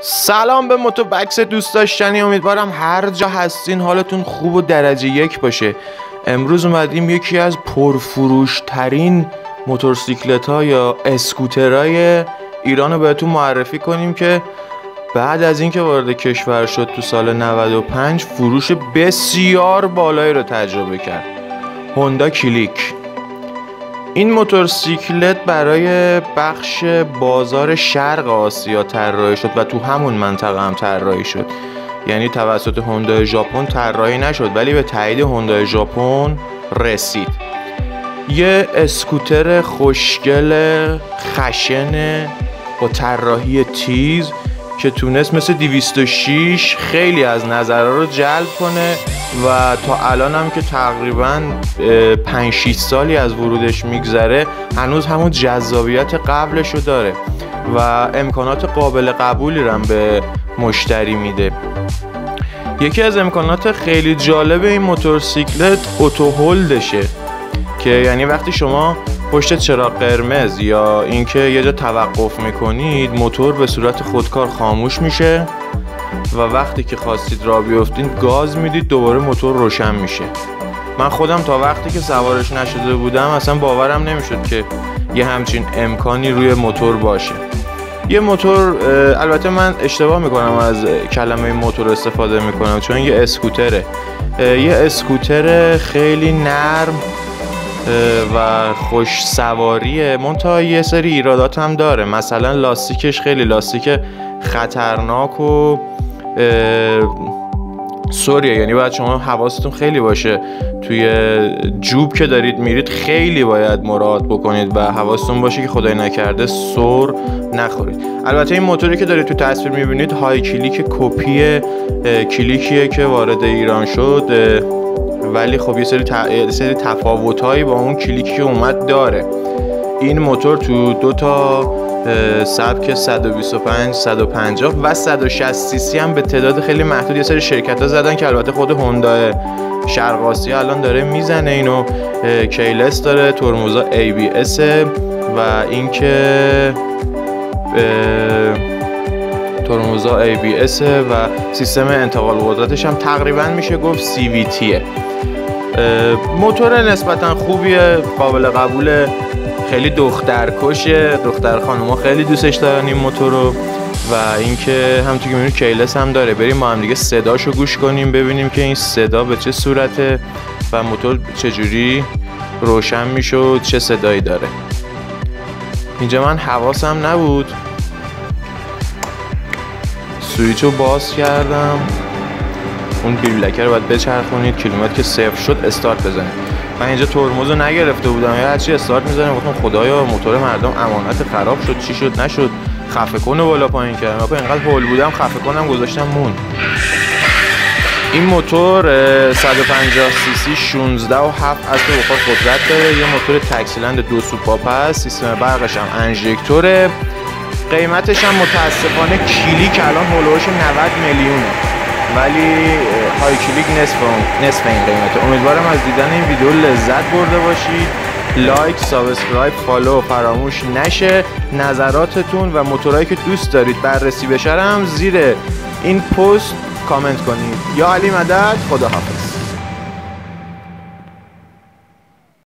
سلام به موتو بکس دوست داشتنی امیدوارم هر جا هستین حالتون خوب و درجه یک باشه. امروز اومدیم یکی از پرفروش ترین موتورسیکلت ها یا اسکوترهای ایران رو بهتون معرفی کنیم که بعد از اینکه وارد کشور شد تو سال 95 فروش بسیار بالایی رو تجربه کرد. هوندا کلیک. این موتورسیکلت برای بخش بازار شرق آسیا طراحی شد و تو همون منطقه هم طراحی شد. یعنی توسط هوندا ژاپن طراحی نشد ولی به تایید هوندا ژاپن رسید. یه اسکوتر خوشگل خشن با طراحی تیز که تونست مثل 206 خیلی از نظرها رو جلب کنه و تا الان هم که تقریبا 5 6 سالی از ورودش میگذره هنوز همون جذابیت قبلش رو داره و امکانات قابل قبولی رو به مشتری میده. یکی از امکانات خیلی جالب این موتورسیکلت اوتو هولدشه که یعنی وقتی شما پشت چراغ قرمز یا اینکه یه جا توقف می‌کنید موتور به صورت خودکار خاموش میشه و وقتی که خواستید را بیفتین گاز می‌دید دوباره موتور روشن میشه. من خودم تا وقتی که سوارش نشده بودم اصلا باورم نمی‌شد که یه همچین امکانی روی موتور باشه. یه موتور البته من اشتباه می‌کنم از کلمه موتور استفاده می‌کنم چون یه اسکوتره. یه اسکوتر خیلی نرم و خوش سواریه منتها یه سری ایرادات هم داره. مثلا لاستیکش خیلی لاستیک خطرناک و سوریه. یعنی باید شما حواستون خیلی باشه. توی جوب که دارید میرید خیلی باید مراعات بکنید و حواستون باشه که خدای نکرده سور نخورید. البته این موتوری که دارید تو تصویر می‌بینید های کلیک کپی کلیکیه که وارد ایران شد. ولی خب یه سری, ت... سری با اون کلیکی که اومد داره. این موتور تو دو تا سبک 125 150 و 160 سی سی هم به تعداد خیلی محدود یه سری شرکت ها زدن که البته خود هوندا شرق آسیا الان داره می‌زنه اینو. کیلس داره ترمزا ABS و اینکه ترمزا ABS و سیستم انتقال قدرتش هم تقریبا میشه گفت CVTه موتور نسبتا خوبیه قابل قبول خیلی دخترکشه. دختر خانوما خیلی دوستش دارن این موتور رو و اینکه همونطور که می‌بینید کیلس هم داره. بریم ما هم دیگه صداشو گوش کنیم ببینیم که این صدا به چه صورته و موتور چجوری روشن میشه و چه صدایی داره. اینجا من حواسم نبود. سویچ رو باز کردم. اون بیلکه رو باید بچرخونید کیلومتر که صفر شد استارت بزنید. من اینجا ترمز رو نگرفته بودم. یا هرچی استارت می‌زنم گفتم خدایا موتور مردم امانت خراب شد چی شد نشد. خفه کنه بالا پایین کردم. من اینقدر هول بودم خفه کنم گذاشتم مون. این موتور 150 سی سی 16 و 7 اسب بخار قدرت داره. یه موتور تک سیلندر دو سوپاپ هست. سیستم برقش هم انژکتوره. قیمتش هم متاسفانه کلیک الان حول و حوش 90 میلیونه. ولی های کلیک نصف, نصف این قیمته. امیدوارم از دیدن این ویدیو لذت برده باشید. like، subscribe، follow فراموش نشه. نظراتتون و موتورهایی که دوست دارید بررسی بشه هم زیر این پست کامنت کنید. یا علی مدد خداحافظ.